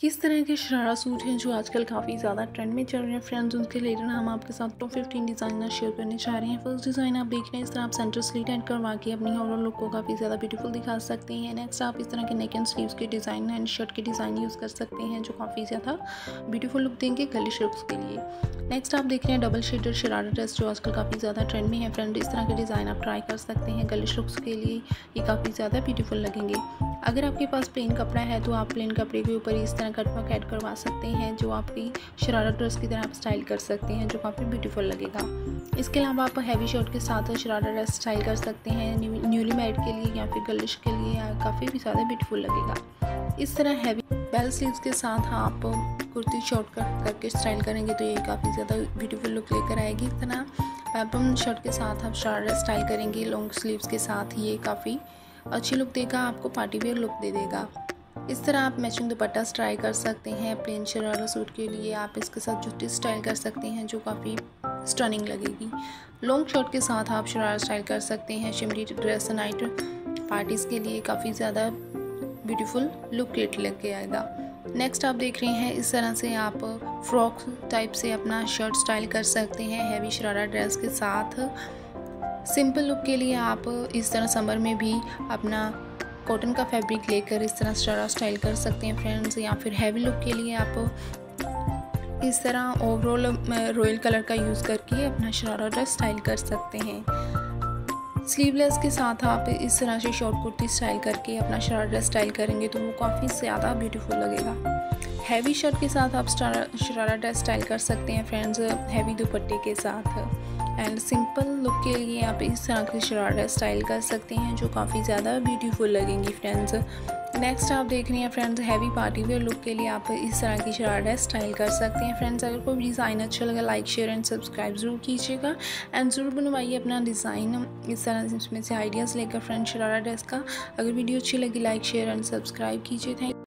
किस तरह के शरारा सूट हैं जो आजकल काफ़ी ज़्यादा ट्रेंड में चल रहे हैं? फ्रेंड्स उनके रिलेटेड हम आपके साथ टॉप फिफ्टीन डिज़ाइनर शेयर करने चाह रहे हैं। फ़र्स्ट डिज़ाइन आप देख रहे हैं, इस तरह आप सेंटर स्लीट एंड करवा के अपनी ओवरऑल लुक को काफ़ी ज़्यादा ब्यूटीफुल दिखा सकते हैं। नेक्स्ट आप इस तरह के नेक एंड स्लीव्स के डिज़ाइन एंड शर्ट के डिज़ाइन यूज़ कर सकते हैं, जो काफ़ी ज़्यादा ब्यूटीफुल लुक देंगे गली लुक्स के लिए। नेक्स्ट आप देख रहे हैं डबल शेडर शरारा ड्रेस जो आजकल काफ़ी ज़्यादा ट्रेंड में है। फ्रेंड इस तरह के डिज़ाइन आप ट्राई कर सकते हैं गलिश लुक्स के लिए। ये काफ़ी ज़्यादा ब्यूटीफुल लगेंगे। अगर आपके पास प्लेन कपड़ा है तो आप प्लेन कपड़े के ऊपर इस तरह कटवर्क ऐड करवा सकते हैं, जो आपकी शरारा ड्रेस की तरह आप स्टाइल कर सकते हैं, जो काफ़ी ब्यूटीफुल लगेगा। इसके अलावा आप हैवी शर्ट के साथ शरारा ड्रेस स्टाइल कर सकते हैं न्यूली मैड के लिए या फिर गर्लिश के लिए काफ़ी भी ज़्यादा ब्यूटीफुल लगेगा। इस तरह हैवी बेल स्लीव्स के साथ आप कुर्ती शॉर्ट कट करके स्टाइल करेंगे तो ये काफ़ी ज़्यादा ब्यूटीफुल लुक लेकर आएगी। इस तरह पैपम शर्ट के साथ आप शरारा स्टाइल करेंगे लॉन्ग स्लीव्स के साथ, ये काफ़ी अच्छी लुक देगा, आपको पार्टी वेयर लुक दे देगा। इस तरह आप मैचिंग दुपट्टा ट्राई कर सकते हैं प्लेन शरारा सूट के लिए आप इसके साथ जुटी स्टाइल कर सकते हैं, जो काफ़ी स्टनिंग लगेगी। लॉन्ग शर्ट के साथ आप शरारा स्टाइल कर सकते हैं शिमरी ड्रेस नाइट पार्टीज़ के लिए काफ़ी ज़्यादा ब्यूटीफुल लुक क्रिएट लग के आएगा। नेक्स्ट आप देख रहे हैं, इस तरह से आप फ्रॉक टाइप से अपना शर्ट स्टाइल कर सकते हैं हैवी शरारा ड्रेस के साथ। सिंपल लुक के लिए आप इस तरह समर में भी अपना कॉटन का फैब्रिक लेकर इस तरह शरारा स्टाइल कर सकते हैं फ्रेंड्स, या फिर हैवी लुक के लिए आप इस तरह ओवरऑल रॉयल कलर का यूज़ करके अपना शरारा ड्रेस स्टाइल कर सकते हैं। स्लीवलेस के साथ आप इस तरह से शॉर्ट कुर्ती स्टाइल करके अपना शरारा ड्रेस स्टाइल करेंगे तो वो काफ़ी ज़्यादा ब्यूटीफुल लगेगा। हैवी शर्ट के साथ आप शरारा ड्रेस स्टाइल कर सकते हैं फ्रेंड्स हैवी दुपट्टे के साथ। एंड सिंपल लुक के लिए आप इस तरह की शरारा स्टाइल कर सकते हैं, जो काफ़ी ज़्यादा ब्यूटीफुल लगेंगी फ्रेंड्स नेक्स्ट आप देख रहे हैं friends heavy party wear look के लिए आप इस तरह की शरारा स्टाइल कर सकते हैं फ्रेंड्स अगर कोई डिज़ाइन अच्छा लगा लाइक शेयर एंड सब्सक्राइब ज़रूर कीजिएगा. एंड ज़रूर बनवाइए अपना डिज़ाइन इस तरह इसमें से आइडियाज़ लेकर फ्रेंड्स शरारा ड्रेस का अगर वीडियो अच्छी लगी लाइक शेयर एंड सब्सक्राइब कीजिए. थैंक